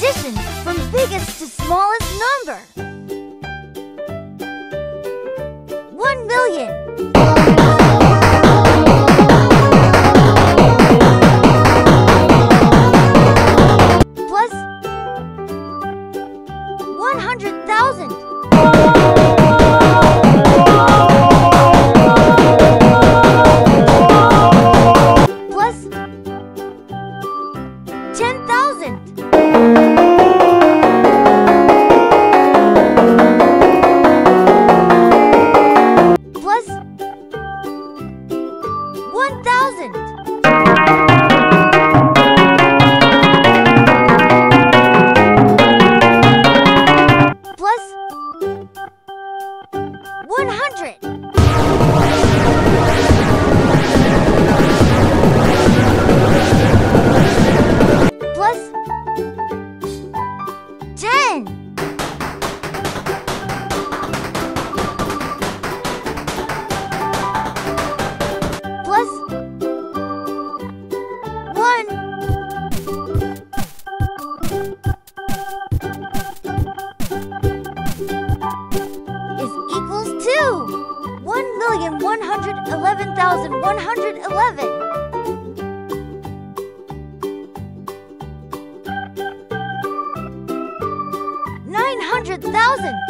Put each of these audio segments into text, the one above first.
addition from biggest to smallest number. One million. Plus one hundred 1,000. One hundred eleven. Nine hundred thousand.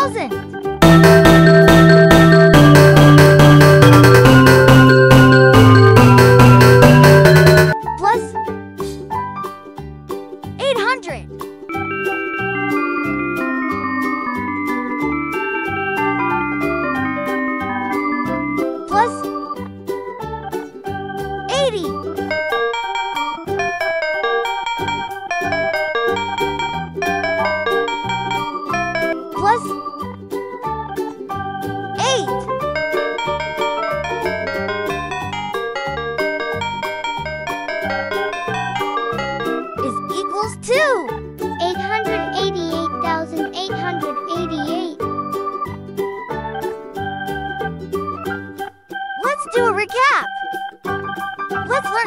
thousand.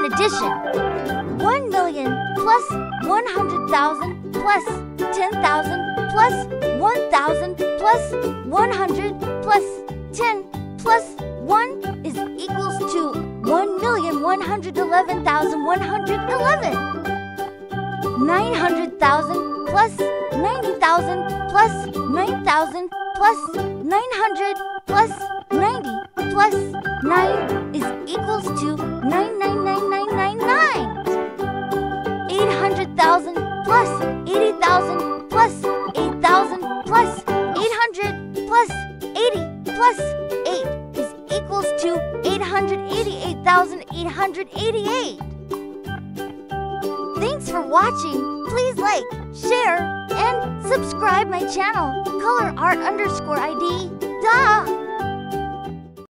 Let's addition. 1 million plus 100,000 plus 10,000 plus 1,000 plus 100 plus 10 plus 1 is equals to 1,111,111. 900,000 plus 90,000 plus 9,000 plus 900 plus 90 plus 9 is equals plus 8 is equals to 888,888. Thanks for watching. Please like, share, and subscribe my channel, color art underscore ID. Duh!